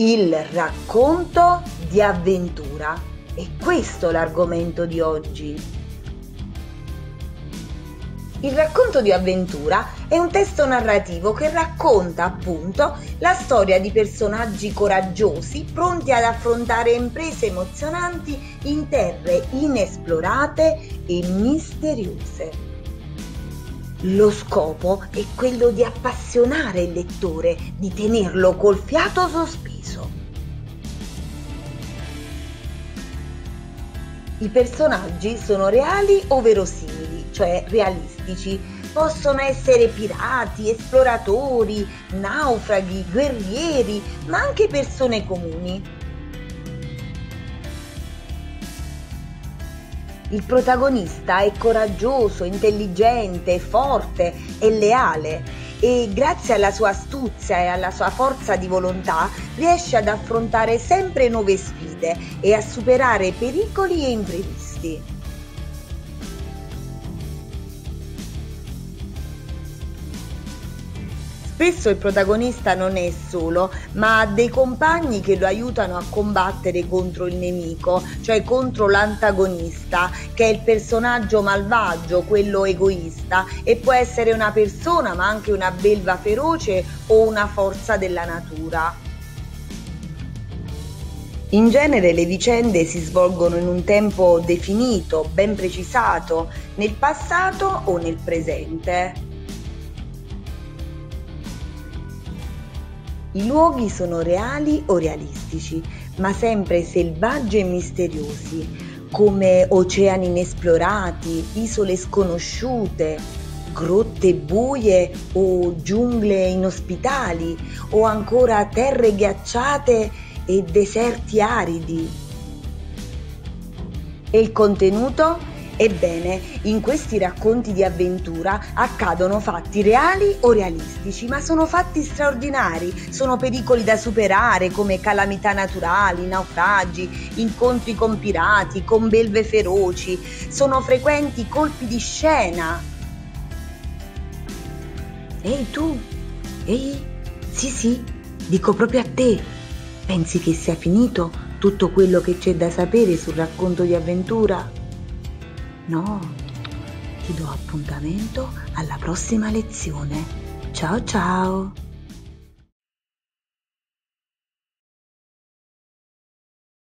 il racconto di avventura. E questo l'argomento di oggi. Il racconto di avventura è un testo narrativo che racconta appunto la storia di personaggi coraggiosi pronti ad affrontare imprese emozionanti in terre inesplorate e misteriose. Lo scopo è quello di appassionare il lettore, di tenerlo col fiato sospeso. I personaggi sono reali o verosimili, cioè realistici. Possono essere pirati, esploratori, naufraghi, guerrieri, ma anche persone comuni. Il protagonista è coraggioso, intelligente, forte e leale e grazie alla sua astuzia e alla sua forza di volontà riesce ad affrontare sempre nuove sfide e a superare pericoli e imprevisti. Spesso il protagonista non è solo, ma ha dei compagni che lo aiutano a combattere contro il nemico, cioè contro l'antagonista, che è il personaggio malvagio, quello egoista, e può essere una persona, ma anche una belva feroce o una forza della natura. In genere le vicende si svolgono in un tempo definito, ben precisato, nel passato o nel presente. I luoghi sono reali o realistici, ma sempre selvaggi e misteriosi, come oceani inesplorati, isole sconosciute, grotte buie o giungle inospitali, o ancora terre ghiacciate e deserti aridi. E il contenuto? Ebbene, in questi racconti di avventura accadono fatti reali o realistici, ma sono fatti straordinari, sono pericoli da superare come calamità naturali, naufragi, incontri con pirati, con belve feroci, sono frequenti colpi di scena. Ehi tu, ehi, sì sì, dico proprio a te, pensi che sia finito tutto quello che c'è da sapere sul racconto di avventura? No, ti do appuntamento alla prossima lezione. Ciao ciao!